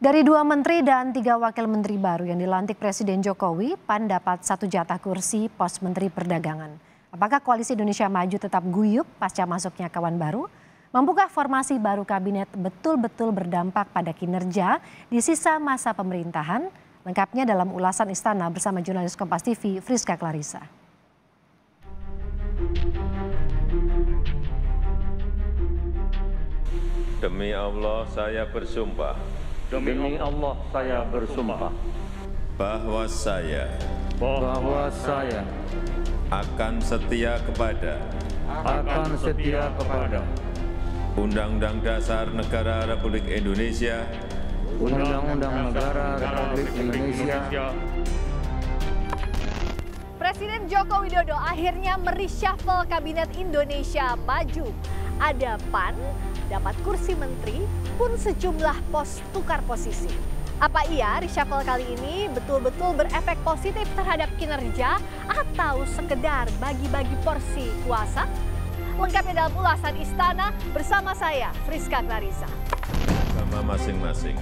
Dari dua menteri dan tiga wakil menteri baru yang dilantik Presiden Jokowi, PAN dapat satu jatah kursi pos Menteri Perdagangan. Apakah koalisi Indonesia Maju tetap guyup pasca masuknya kawan baru? Mampukah formasi baru kabinet betul-betul berdampak pada kinerja di sisa masa pemerintahan? Lengkapnya dalam ulasan istana bersama jurnalis Kompas TV Friska Clarissa. Demi Allah saya bersumpah Demi Allah saya bersumpah. bahwa saya bahwa saya akan setia kepada akan setia kepada Undang-Undang Dasar Negara Republik Indonesia, Undang-Undang Negara Republik Indonesia, Presiden Joko Widodo akhirnya mereshuffle Kabinet Indonesia Maju. Ada PAN, dapat kursi menteri, pun sejumlah pos tukar posisi. Apa iya reshuffle kali ini betul-betul berefek positif terhadap kinerja atau sekedar bagi-bagi porsi kuasa? Lengkapnya dalam ulasan Istana bersama saya, Friska Clarissa. sama masing-masing.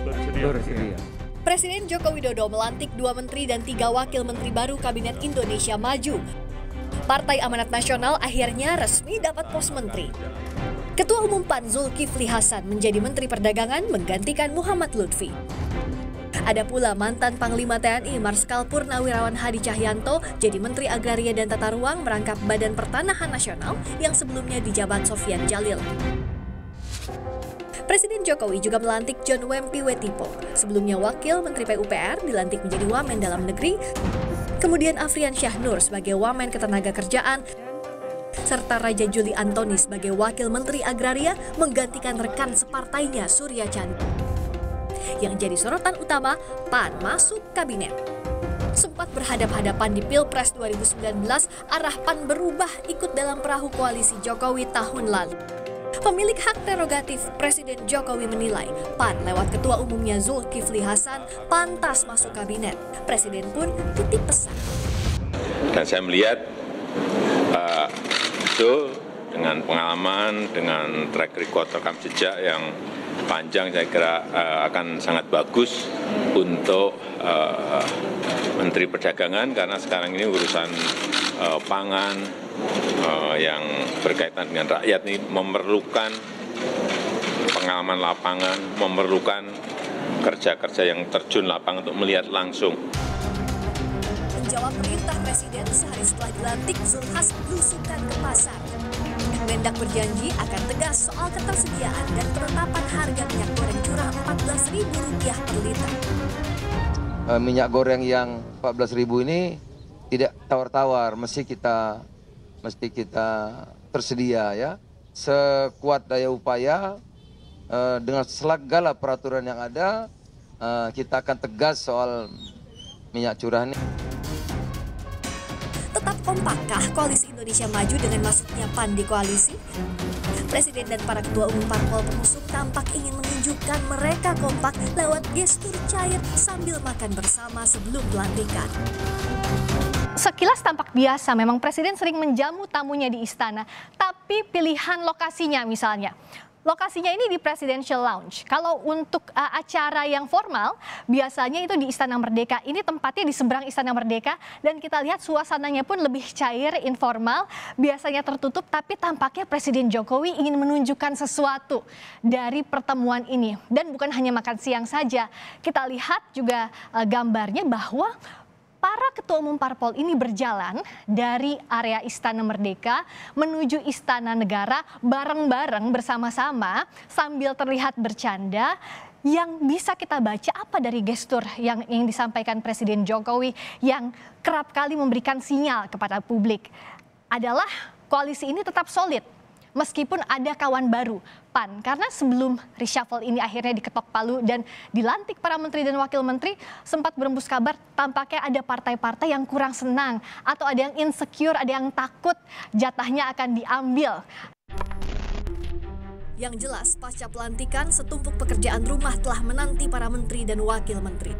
bersedia. Presiden Joko Widodo melantik dua menteri dan tiga wakil menteri baru Kabinet Indonesia Maju. Partai Amanat Nasional akhirnya resmi dapat pos menteri. Ketua Umum PAN Zulkifli Hasan menjadi Menteri Perdagangan menggantikan Muhammad Lutfi. Ada pula mantan Panglima TNI Marskal Purnawirawan Hadi Cahyanto jadi Menteri Agraria dan Tata Ruang merangkap Badan Pertanahan Nasional yang sebelumnya dijabat Sofian Jalil. Presiden Jokowi juga melantik John Wempi Wetipo. Sebelumnya Wakil Menteri PUPR dilantik menjadi Wamen Dalam Negeri. Kemudian Afrian Syahnur sebagai Wamen Ketenaga Kerjaan serta Raja Juli Antoni sebagai Wakil Menteri Agraria menggantikan rekan separtainya Surya Chandra. Yang jadi sorotan utama, PAN masuk kabinet. Sempat berhadap-hadapan di Pilpres 2019, arah PAN berubah ikut dalam perahu koalisi Jokowi tahun lalu. Pemilik hak prerogatif Presiden Jokowi menilai PAN lewat ketua umumnya Zulkifli Hasan pantas masuk kabinet. Presiden pun titip pesan. Dan saya melihat itu dengan pengalaman, dengan track record rekam jejak yang panjang saya kira uh, akan sangat bagus untuk uh, Menteri Perdagangan karena sekarang ini urusan uh, pangan uh, yang berkaitan dengan rakyat ini memerlukan pengalaman lapangan, memerlukan kerja-kerja yang terjun lapangan untuk melihat langsung. Menjawab perintah Presiden sehari setelah dilantik, Zulhas belusukan ke pasar. Mendak berjanji akan tegas soal ketersediaan dan penetapan harga minyak goreng curah Rp14.000 per liter. Eh, minyak goreng yang 14.000 ini tidak tawar-tawar, mesti kita mesti kita tersedia ya. Sekuat daya upaya eh, dengan segala peraturan yang ada eh, kita akan tegas soal minyak curah ini. Kompakkah koalisi Indonesia Maju dengan masuknya PAN di koalisi? Presiden dan para ketua umum parpol pengusung tampak ingin menunjukkan mereka kompak lewat gestur cair sambil makan bersama sebelum pelantikan. Sekilas tampak biasa, memang Presiden sering menjamu tamunya di istana. Tapi pilihan lokasinya misalnya, lokasinya ini di Presidential Lounge. Kalau untuk uh, acara yang formal, biasanya itu di Istana Merdeka. Ini tempatnya di seberang Istana Merdeka dan kita lihat suasananya pun lebih cair, informal, biasanya tertutup, tapi tampaknya Presiden Jokowi ingin menunjukkan sesuatu dari pertemuan ini. Dan bukan hanya makan siang saja, kita lihat juga uh, gambarnya bahwa para ketua umum parpol ini berjalan dari area Istana Merdeka menuju Istana Negara bareng-bareng bersama-sama sambil terlihat bercanda. Yang bisa kita baca apa dari gestur yang yang disampaikan Presiden Jokowi yang kerap kali memberikan sinyal kepada publik? Adalah koalisi ini tetap solid meskipun ada kawan baru PAN karena sebelum reshuffle ini akhirnya diketok palu dan dilantik para menteri dan wakil menteri sempat berembus kabar tampaknya ada partai-partai yang kurang senang atau ada yang insecure, ada yang takut jatahnya akan diambil. Yang jelas, pasca pelantikan, setumpuk pekerjaan rumah telah menanti para menteri dan wakil menteri.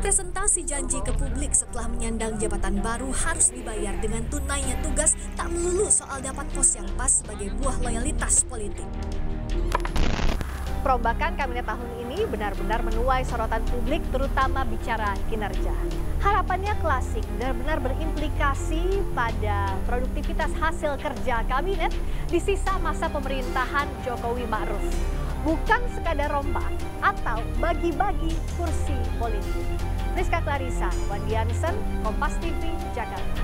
Presentasi janji ke publik setelah menyandang jabatan baru harus dibayar dengan tunainya tugas tak melulu soal dapat pos yang pas sebagai buah loyalitas politik. Perombakan kabinet tahun ini benar-benar menuai sorotan publik terutama bicara kinerja. Harapannya klasik benar-benar berimplikasi pada produktivitas hasil kerja kabinet di sisa masa pemerintahan Jokowi Ma'ruf. Bukan sekadar rombak atau bagi-bagi kursi politik. Rizka Clarissa, Wandi Hansen, Kompas TV, Jakarta.